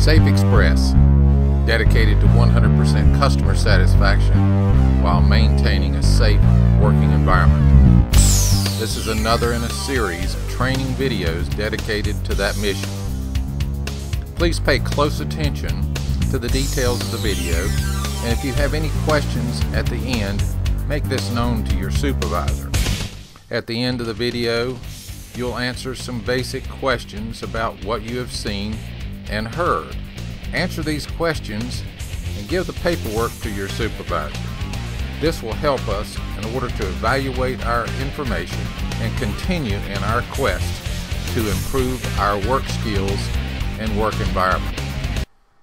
Safe Express, dedicated to 100% customer satisfaction while maintaining a safe working environment. This is another in a series of training videos dedicated to that mission. Please pay close attention to the details of the video, and if you have any questions at the end, make this known to your supervisor. At the end of the video, you'll answer some basic questions about what you have seen and heard. Answer these questions and give the paperwork to your supervisor. This will help us in order to evaluate our information and continue in our quest to improve our work skills and work environment.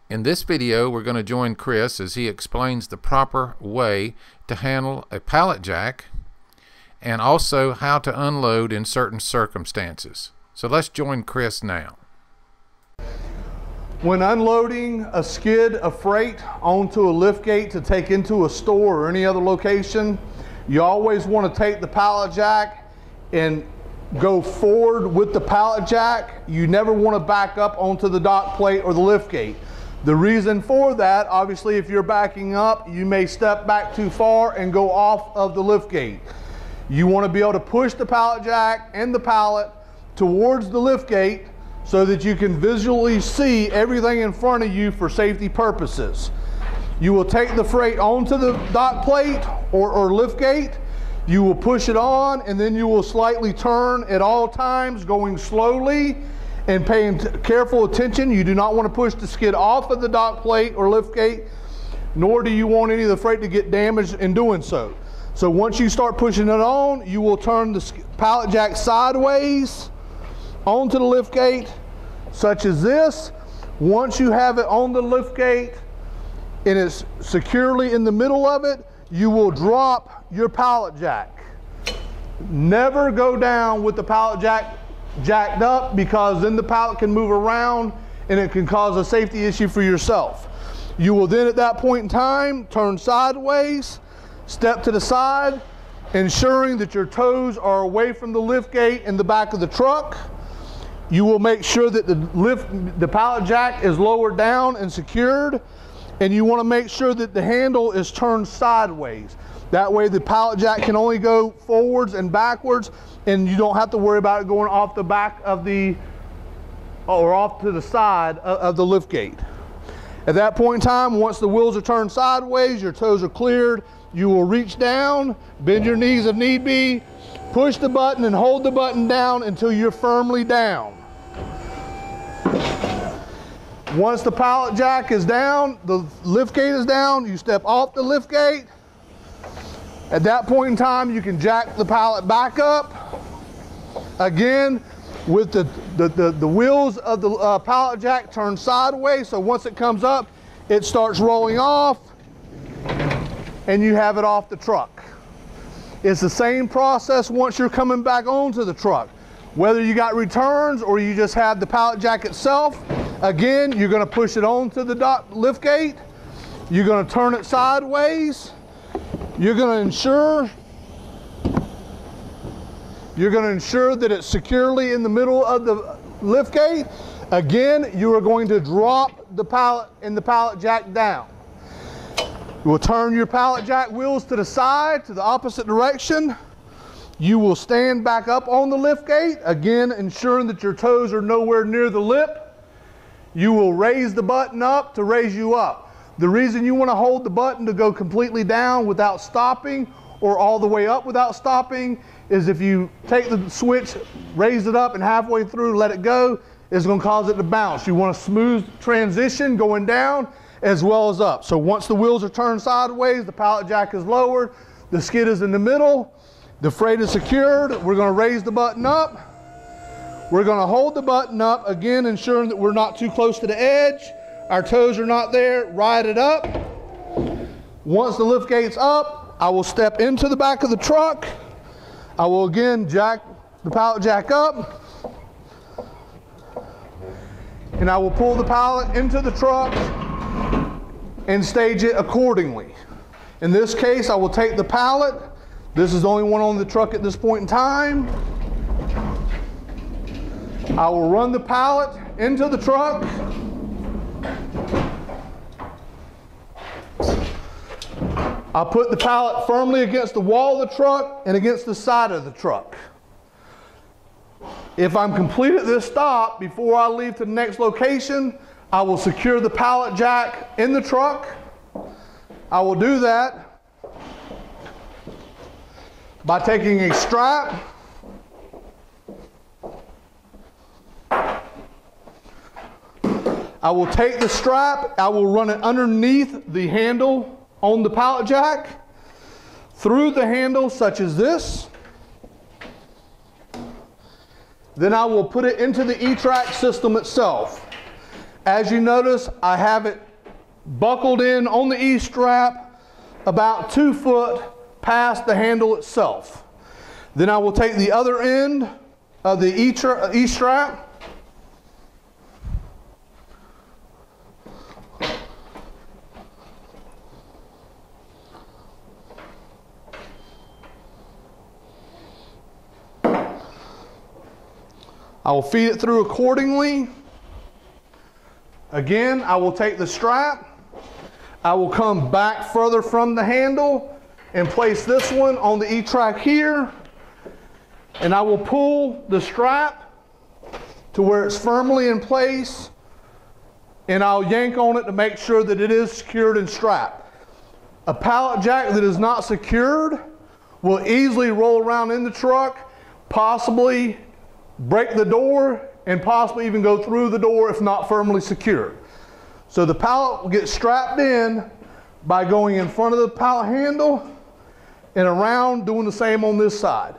In this video, we're going to join Chris as he explains the proper way to handle a pallet jack and also how to unload in certain circumstances. So let's join Chris now. When unloading a skid of freight onto a lift gate to take into a store or any other location, you always want to take the pallet jack and go forward with the pallet jack. You never want to back up onto the dock plate or the lift gate. The reason for that, obviously, if you're backing up, you may step back too far and go off of the lift gate. You want to be able to push the pallet jack and the pallet towards the lift gate so that you can visually see everything in front of you for safety purposes. You will take the freight onto the dock plate or, or lift gate. You will push it on and then you will slightly turn at all times, going slowly and paying careful attention. You do not want to push the skid off of the dock plate or lift gate, nor do you want any of the freight to get damaged in doing so. So once you start pushing it on, you will turn the pallet jack sideways onto the lift gate, such as this. Once you have it on the lift gate and it's securely in the middle of it, you will drop your pallet jack. Never go down with the pallet jack jacked up because then the pallet can move around and it can cause a safety issue for yourself. You will then at that point in time turn sideways, step to the side, ensuring that your toes are away from the lift gate in the back of the truck. You will make sure that the lift, the pallet jack is lowered down and secured. And you want to make sure that the handle is turned sideways. That way the pallet jack can only go forwards and backwards and you don't have to worry about it going off the back of the, or off to the side of, of the lift gate. At that point in time, once the wheels are turned sideways, your toes are cleared, you will reach down, bend your knees if need be, push the button and hold the button down until you're firmly down. Once the pallet jack is down, the lift gate is down, you step off the lift gate. At that point in time, you can jack the pallet back up. Again, with the, the, the, the wheels of the uh, pallet jack turned sideways, so once it comes up, it starts rolling off and you have it off the truck. It's the same process once you're coming back onto the truck. Whether you got returns or you just have the pallet jack itself, again, you're gonna push it onto the dock lift gate. You're gonna turn it sideways. You're gonna ensure you're gonna ensure that it's securely in the middle of the lift gate. Again, you are going to drop the pallet and the pallet jack down. You will turn your pallet jack wheels to the side, to the opposite direction. You will stand back up on the lift gate, again ensuring that your toes are nowhere near the lip. You will raise the button up to raise you up. The reason you want to hold the button to go completely down without stopping or all the way up without stopping is if you take the switch, raise it up and halfway through let it go, it's going to cause it to bounce. You want a smooth transition going down as well as up. So once the wheels are turned sideways, the pallet jack is lowered, the skid is in the middle, the freight is secured. We're going to raise the button up. We're going to hold the button up, again, ensuring that we're not too close to the edge. Our toes are not there. Ride it up. Once the lift gate's up, I will step into the back of the truck. I will again jack the pallet jack up. And I will pull the pallet into the truck and stage it accordingly. In this case, I will take the pallet, this is the only one on the truck at this point in time. I will run the pallet into the truck. I put the pallet firmly against the wall of the truck and against the side of the truck. If I'm complete at this stop before I leave to the next location, I will secure the pallet jack in the truck. I will do that by taking a strap I will take the strap, I will run it underneath the handle on the pallet jack, through the handle such as this. Then I will put it into the E-Track system itself. As you notice, I have it buckled in on the E-strap about two foot past the handle itself. Then I will take the other end of the E-strap I will feed it through accordingly. Again, I will take the strap. I will come back further from the handle and place this one on the E-track here. And I will pull the strap to where it's firmly in place. And I'll yank on it to make sure that it is secured and strapped. A pallet jack that is not secured will easily roll around in the truck, possibly break the door, and possibly even go through the door if not firmly secured. So the pallet will get strapped in by going in front of the pallet handle and around doing the same on this side.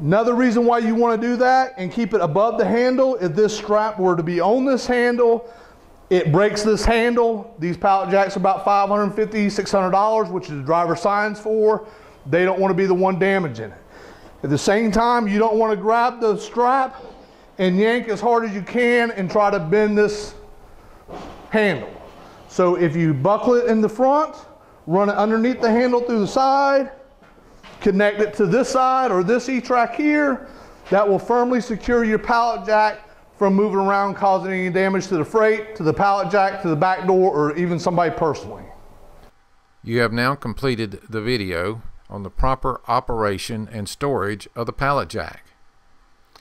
Another reason why you want to do that and keep it above the handle, if this strap were to be on this handle, it breaks this handle. These pallet jacks are about $550, $600, which the driver signs for. They don't want to be the one damaging it. At the same time, you don't want to grab the strap and yank as hard as you can and try to bend this handle. So if you buckle it in the front, run it underneath the handle through the side, connect it to this side or this E-track here, that will firmly secure your pallet jack from moving around causing any damage to the freight, to the pallet jack, to the back door, or even somebody personally. You have now completed the video on the proper operation and storage of the pallet jack.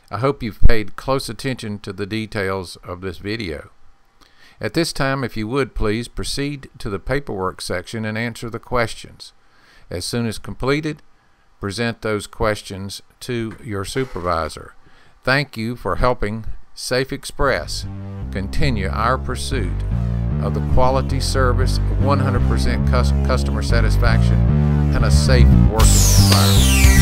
I hope you've paid close attention to the details of this video. At this time, if you would please proceed to the paperwork section and answer the questions. As soon as completed, present those questions to your supervisor. Thank you for helping Safe Express continue our pursuit of the quality service, 100% customer satisfaction, and a safe working environment.